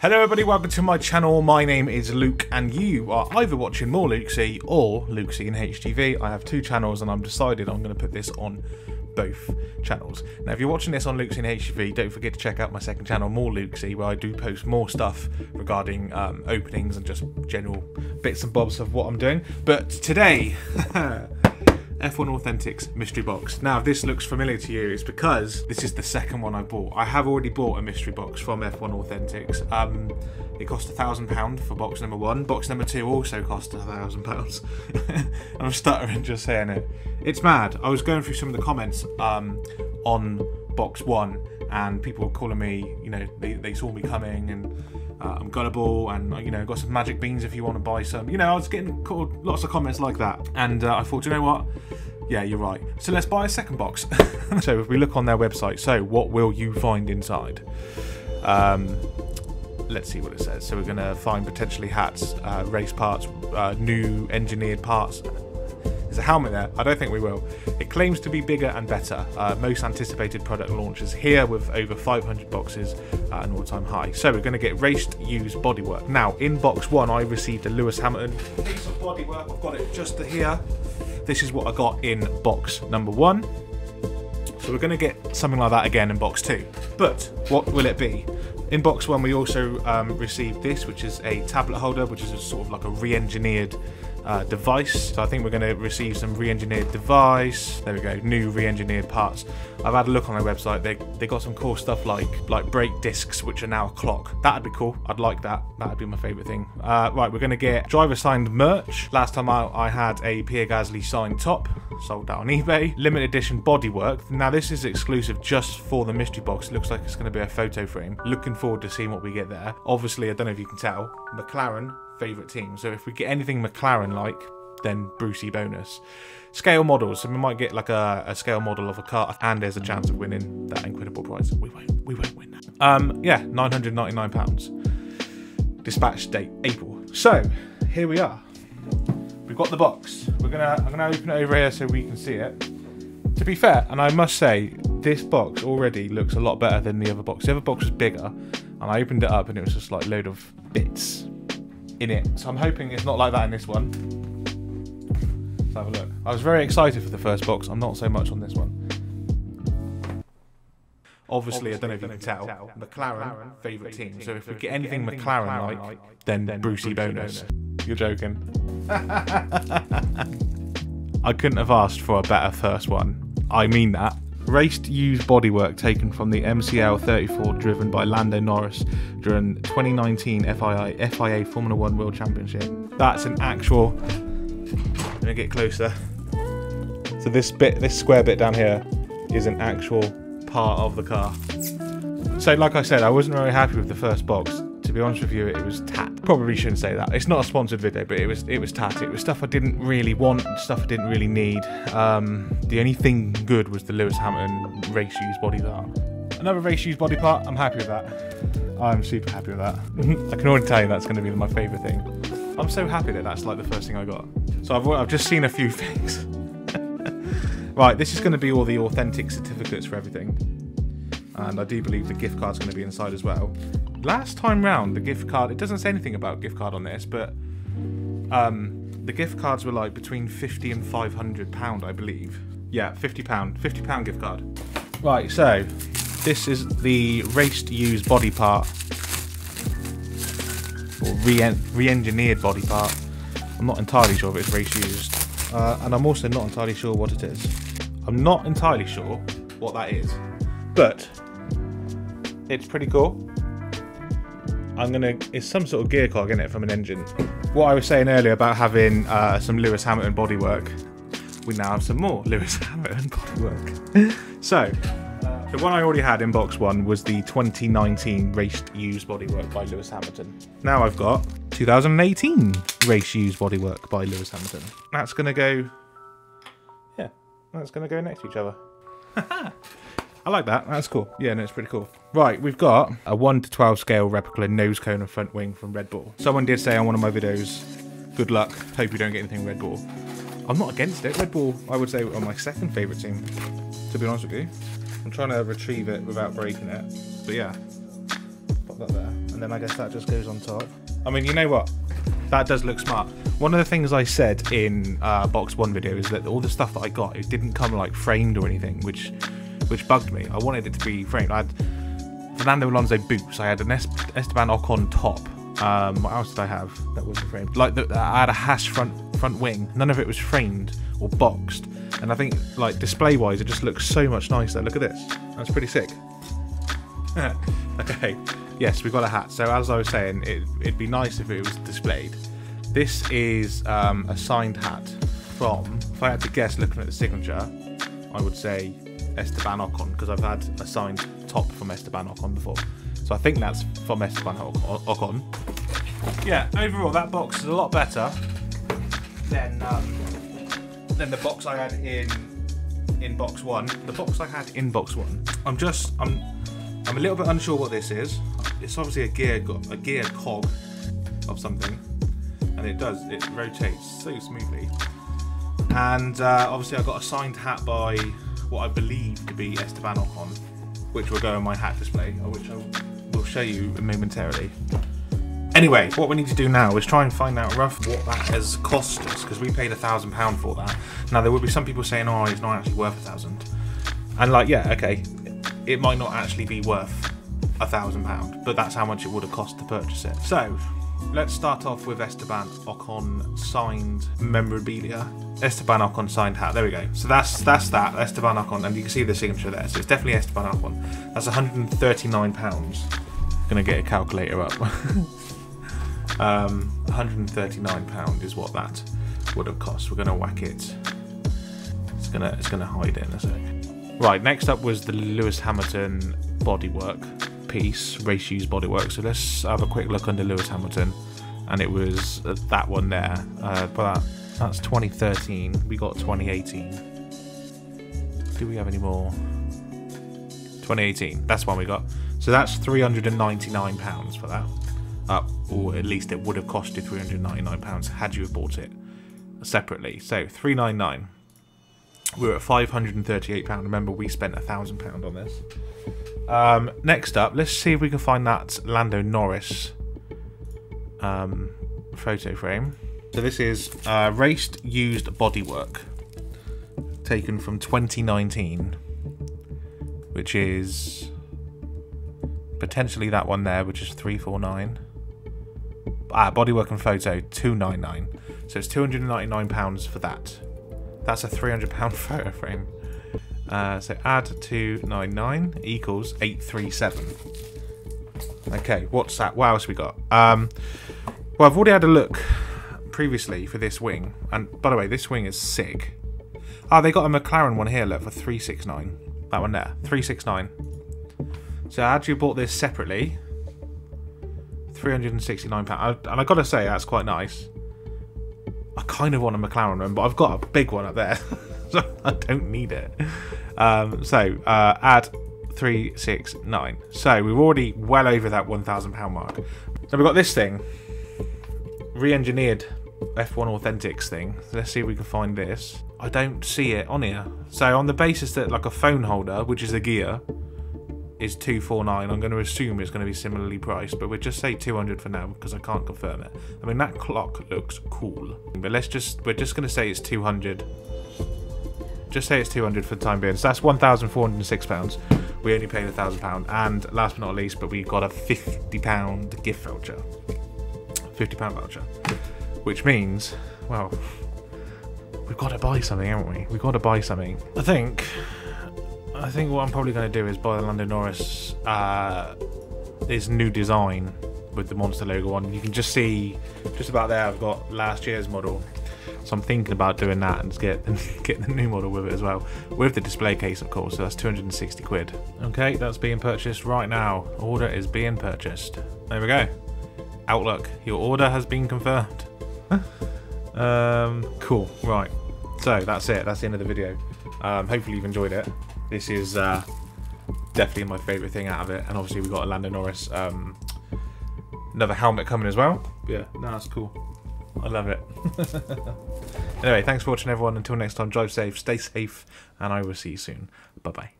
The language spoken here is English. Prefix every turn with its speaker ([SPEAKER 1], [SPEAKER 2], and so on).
[SPEAKER 1] Hello everybody, welcome to my channel. My name is Luke and you are either watching more Luke or Luke C in HGV. I have two channels and I'm decided I'm going to put this on both channels. Now if you're watching this on C in HGV, don't forget to check out my second channel, More Luke where I do post more stuff regarding um, openings and just general bits and bobs of what I'm doing. But today... F1 Authentics mystery box. Now, if this looks familiar to you, it's because this is the second one I bought. I have already bought a mystery box from F1 Authentics. Um, it cost a thousand pound for box number one. Box number two also cost a thousand pounds. I'm stuttering just saying it. It's mad. I was going through some of the comments um, on box one, and people were calling me. You know, they, they saw me coming and. Uh, I'm gullible and you know got some magic beans if you want to buy some. You know I was getting called lots of comments like that, and uh, I thought, you know what? Yeah, you're right. So let's buy a second box. so if we look on their website, so what will you find inside? Um, let's see what it says. So we're going to find potentially hats, uh, race parts, uh, new engineered parts. There's a helmet there. I don't think we will. It claims to be bigger and better. Uh, most anticipated product launches here with over 500 boxes at an all-time high. So we're going to get raced used bodywork. Now in box one, I received a Lewis Hamilton piece of bodywork. I've got it just here. This is what I got in box number one. So we're going to get something like that again in box two. But what will it be? In box one, we also um, received this, which is a tablet holder, which is sort of like a re-engineered uh, device. So I think we're going to receive some re-engineered device. There we go, new re-engineered parts. I've had a look on their website. They they got some cool stuff like like brake discs, which are now a clock. That'd be cool. I'd like that. That'd be my favourite thing. Uh, right, we're going to get driver signed merch. Last time out, I had a Pierre Gasly signed top. Sold out on eBay. Limited edition bodywork. Now this is exclusive just for the mystery box. It looks like it's going to be a photo frame. Looking forward to seeing what we get there. Obviously, I don't know if you can tell, McLaren favourite team. So if we get anything McLaren like, then Brucey bonus. Scale models, so we might get like a, a, scale model of a car, and there's a chance of winning that incredible prize. We won't, we won't win that. Um, yeah, nine hundred ninety nine pounds. Dispatch date April. So here we are. We've got the box. We're gonna, I'm gonna open it over here so we can see it. To be fair, and I must say, this box already looks a lot better than the other box. The other box was bigger, and I opened it up and it was just like load of bits in it. So I'm hoping it's not like that in this one. Let's have a look. I was very excited for the first box. I'm not so much on this one. Obviously, Obviously I don't know if you can tell, tell. McLaren, McLaren favourite team. So if we get anything McLaren like, then, then Brucey bonus. bonus. You're joking. I couldn't have asked for a better first one. I mean that. Raced used bodywork taken from the MCL 34 driven by Lando Norris during 2019 FIA, FIA Formula One World Championship. That's an actual. Let me get closer. So this bit, this square bit down here, is an actual part of the car. So like I said, I wasn't very happy with the first box to be honest with you, it was tat. Probably shouldn't say that. It's not a sponsored video, but it was it was tat. It was stuff I didn't really want, stuff I didn't really need. Um, the only thing good was the Lewis Hamilton race used body part. Another race used body part. I'm happy with that. I'm super happy with that. I can already tell you that's going to be my favourite thing. I'm so happy that that's like the first thing I got. So I've, I've just seen a few things. right, this is going to be all the authentic certificates for everything. And I do believe the gift card's going to be inside as well. Last time round, the gift card, it doesn't say anything about gift card on this, but um, the gift cards were like between 50 and 500 pound, I believe. Yeah, 50 pound, 50 pound gift card. Right, so this is the raced used body part or re-engineered body part. I'm not entirely sure if it's race used, uh, and I'm also not entirely sure what it is. I'm not entirely sure what that is, but it's pretty cool. I'm gonna. It's some sort of gear cog in it from an engine. What I was saying earlier about having uh, some Lewis Hamilton bodywork, we now have some more Lewis Hamilton bodywork. so, the one I already had in box one was the 2019 race used bodywork by Lewis Hamilton. Now I've got 2018 race used bodywork by Lewis Hamilton. That's gonna go. Yeah, that's gonna go next to each other. I like that. That's cool. Yeah, no, it's pretty cool. Right, we've got a 1 to 12 scale replica nose cone and front wing from Red Bull. Someone did say on one of my videos, good luck, hope you don't get anything Red Bull. I'm not against it. Red Bull, I would say, are my second favourite team, to be honest with you. I'm trying to retrieve it without breaking it. But yeah, pop that there. And then I guess that just goes on top. I mean, you know what? That does look smart. One of the things I said in uh, box one video is that all the stuff that I got, it didn't come like framed or anything, which which bugged me. I wanted it to be framed. I had Fernando Alonso boots. I had an Esteban Ocon top. Um, what else did I have that wasn't framed? Like the, I had a Haas front front wing. None of it was framed or boxed. And I think like display wise, it just looks so much nicer. Look at this. That's pretty sick. okay. Yes, we've got a hat. So as I was saying, it, would be nice if it was displayed. This is um, a signed hat from. If I had to guess, looking at the signature, I would say Esteban Ocon because I've had a signed top from Esteban Ocon before. So I think that's from Esteban Ocon. Yeah, overall that box is a lot better than um, than the box I had in in box one. The box I had in box one. I'm just I'm I'm a little bit unsure what this is. It's obviously a gear a gear cog of something, and it does it rotates so smoothly. And uh, obviously I got a signed hat by what I believe to be Esteban Ocon, which will go in my hat display, which I will show you momentarily. Anyway, what we need to do now is try and find out rough what that has cost us, because we paid a thousand pound for that. Now there will be some people saying, "Oh, it's not actually worth a thousand. and like, yeah, okay, it might not actually be worth a thousand pound, but that's how much it would have cost to purchase it. So, let's start off with Esteban Ocon signed memorabilia. Esteban Ocon signed hat. There we go. So that's that's that Esteban Ocon, and you can see the signature there. So it's definitely Esteban Ocon. That's 139 pounds. Gonna get a calculator up. um, 139 pound is what that would have cost. We're gonna whack it. It's gonna it's gonna hide it in a sec. Right. Next up was the Lewis Hamilton bodywork piece, race use bodywork. So let's have a quick look under Lewis Hamilton, and it was uh, that one there. Uh, but that, that's 2013. We got 2018. Do we have any more? 2018. That's one we got. So that's 399 pounds for that. Uh, or at least it would have cost you 399 pounds had you bought it separately. So 399. We're at 538 pound. Remember, we spent a thousand pound on this. Um, next up, let's see if we can find that Lando Norris um, photo frame. So this is uh, raced used bodywork taken from 2019, which is potentially that one there, which is 349. Ah, bodywork and photo 299. So it's 299 pounds for that. That's a 300 pound photo frame. Uh, so add 299 equals 837. Okay, what's that? What else we got? Um, well, I've already had a look previously for this wing. And by the way, this wing is sick. Oh, they got a McLaren one here, look, for 369. That one there, 369. So had you bought this separately, 369 pounds. And I gotta say, that's quite nice. I kind of want a McLaren one, but I've got a big one up there. I don't need it. Um, so uh, add 369. So we're already well over that £1,000 mark. So we've got this thing, re-engineered F1 Authentics thing. Let's see if we can find this. I don't see it on here. So on the basis that like a phone holder, which is a gear, is 249, I'm going to assume it's going to be similarly priced, but we'll just say 200 for now because I can't confirm it. I mean that clock looks cool, but let's just we're just going to say it's 200 just say it's 200 for the time being. So that's 1,406 pounds. We only paid a thousand pound, and last but not least, but we got a 50 pound gift voucher. 50 pound voucher, which means, well, we've got to buy something, haven't we? We've got to buy something. I think, I think what I'm probably going to do is buy the Lando Norris, uh, his new design with the monster logo on. You can just see, just about there, I've got last year's model so I'm thinking about doing that and get get the new model with it as well, with the display case, of course. So that's 260 quid. Okay, that's being purchased right now. Order is being purchased. There we go. Outlook, your order has been confirmed. um, cool. Right. So that's it. That's the end of the video. Um, hopefully you've enjoyed it. This is uh, definitely my favourite thing out of it. And obviously we've got a Lando Norris um, another helmet coming as well. Yeah, no, that's cool. I love it. anyway, thanks for watching, everyone. Until next time, drive safe, stay safe, and I will see you soon. Bye bye.